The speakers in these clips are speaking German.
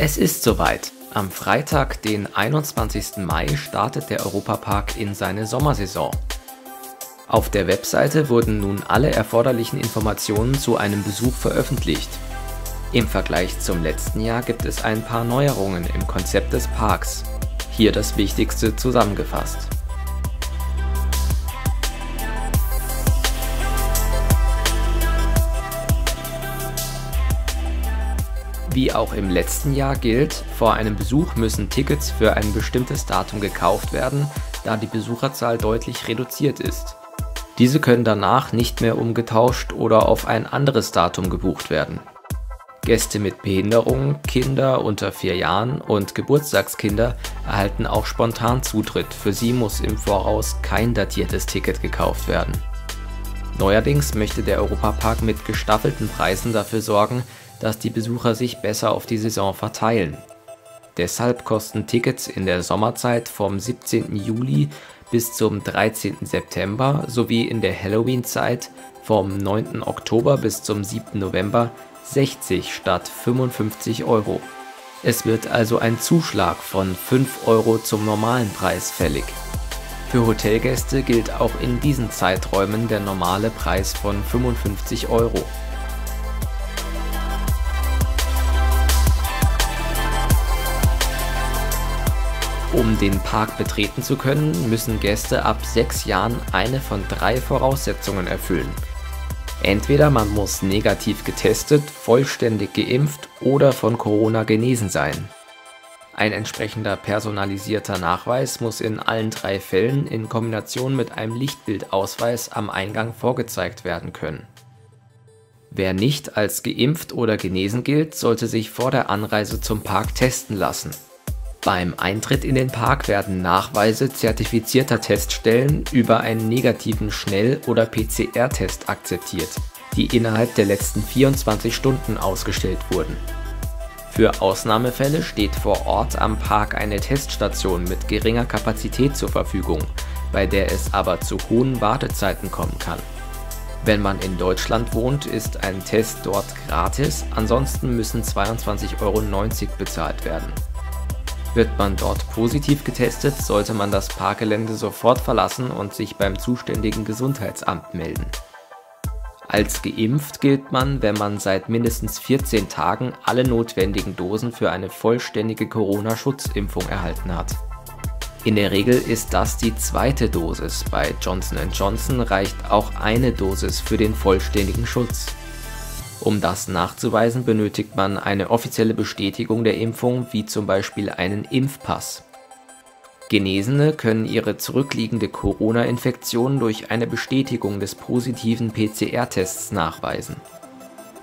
Es ist soweit. Am Freitag, den 21. Mai, startet der Europapark in seine Sommersaison. Auf der Webseite wurden nun alle erforderlichen Informationen zu einem Besuch veröffentlicht. Im Vergleich zum letzten Jahr gibt es ein paar Neuerungen im Konzept des Parks. Hier das Wichtigste zusammengefasst. Wie auch im letzten Jahr gilt, vor einem Besuch müssen Tickets für ein bestimmtes Datum gekauft werden, da die Besucherzahl deutlich reduziert ist. Diese können danach nicht mehr umgetauscht oder auf ein anderes Datum gebucht werden. Gäste mit Behinderung, Kinder unter vier Jahren und Geburtstagskinder erhalten auch spontan Zutritt, für sie muss im Voraus kein datiertes Ticket gekauft werden. Neuerdings möchte der Europapark mit gestaffelten Preisen dafür sorgen, dass die Besucher sich besser auf die Saison verteilen. Deshalb kosten Tickets in der Sommerzeit vom 17. Juli bis zum 13. September sowie in der Halloween-Zeit vom 9. Oktober bis zum 7. November 60 statt 55 Euro. Es wird also ein Zuschlag von 5 Euro zum normalen Preis fällig. Für Hotelgäste gilt auch in diesen Zeiträumen der normale Preis von 55 Euro. Um den Park betreten zu können, müssen Gäste ab sechs Jahren eine von drei Voraussetzungen erfüllen. Entweder man muss negativ getestet, vollständig geimpft oder von Corona genesen sein. Ein entsprechender personalisierter Nachweis muss in allen drei Fällen in Kombination mit einem Lichtbildausweis am Eingang vorgezeigt werden können. Wer nicht als geimpft oder genesen gilt, sollte sich vor der Anreise zum Park testen lassen beim Eintritt in den Park werden Nachweise zertifizierter Teststellen über einen negativen Schnell- oder PCR-Test akzeptiert, die innerhalb der letzten 24 Stunden ausgestellt wurden. Für Ausnahmefälle steht vor Ort am Park eine Teststation mit geringer Kapazität zur Verfügung, bei der es aber zu hohen Wartezeiten kommen kann. Wenn man in Deutschland wohnt, ist ein Test dort gratis, ansonsten müssen 22,90 Euro bezahlt werden. Wird man dort positiv getestet, sollte man das Parkgelände sofort verlassen und sich beim zuständigen Gesundheitsamt melden. Als geimpft gilt man, wenn man seit mindestens 14 Tagen alle notwendigen Dosen für eine vollständige Corona-Schutzimpfung erhalten hat. In der Regel ist das die zweite Dosis, bei Johnson Johnson reicht auch eine Dosis für den vollständigen Schutz. Um das nachzuweisen, benötigt man eine offizielle Bestätigung der Impfung, wie zum Beispiel einen Impfpass. Genesene können ihre zurückliegende Corona-Infektion durch eine Bestätigung des positiven PCR-Tests nachweisen.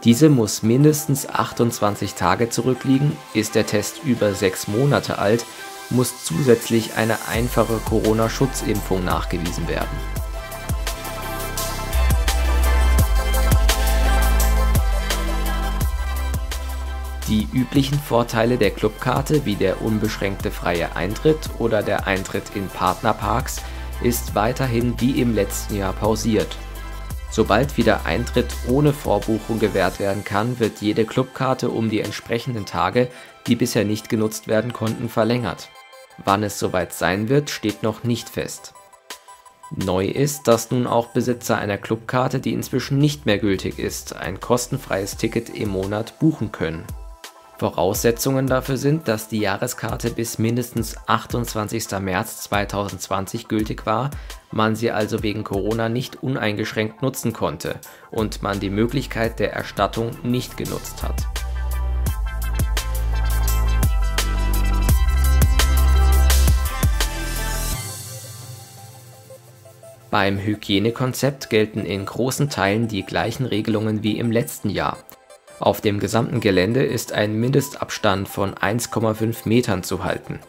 Diese muss mindestens 28 Tage zurückliegen, ist der Test über 6 Monate alt, muss zusätzlich eine einfache Corona-Schutzimpfung nachgewiesen werden Die üblichen Vorteile der Clubkarte wie der unbeschränkte freie Eintritt oder der Eintritt in Partnerparks ist weiterhin wie im letzten Jahr pausiert. Sobald wieder Eintritt ohne Vorbuchung gewährt werden kann, wird jede Clubkarte um die entsprechenden Tage, die bisher nicht genutzt werden konnten, verlängert. Wann es soweit sein wird, steht noch nicht fest. Neu ist, dass nun auch Besitzer einer Clubkarte, die inzwischen nicht mehr gültig ist, ein kostenfreies Ticket im Monat buchen können Voraussetzungen dafür sind, dass die Jahreskarte bis mindestens 28. März 2020 gültig war, man sie also wegen Corona nicht uneingeschränkt nutzen konnte und man die Möglichkeit der Erstattung nicht genutzt hat. Beim Hygienekonzept gelten in großen Teilen die gleichen Regelungen wie im letzten Jahr auf dem gesamten Gelände ist ein Mindestabstand von 1,5 Metern zu halten.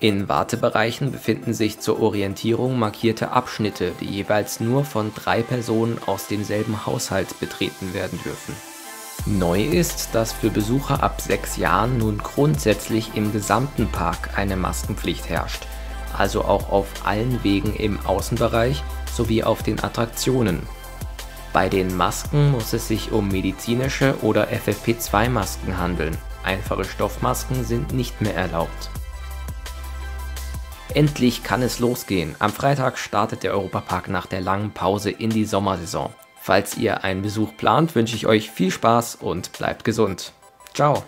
In Wartebereichen befinden sich zur Orientierung markierte Abschnitte, die jeweils nur von drei Personen aus demselben Haushalt betreten werden dürfen. Neu ist, dass für Besucher ab sechs Jahren nun grundsätzlich im gesamten Park eine Maskenpflicht herrscht, also auch auf allen Wegen im Außenbereich sowie auf den Attraktionen bei den Masken muss es sich um medizinische oder FFP2-Masken handeln. Einfache Stoffmasken sind nicht mehr erlaubt. Endlich kann es losgehen. Am Freitag startet der Europapark nach der langen Pause in die Sommersaison. Falls ihr einen Besuch plant, wünsche ich euch viel Spaß und bleibt gesund. Ciao.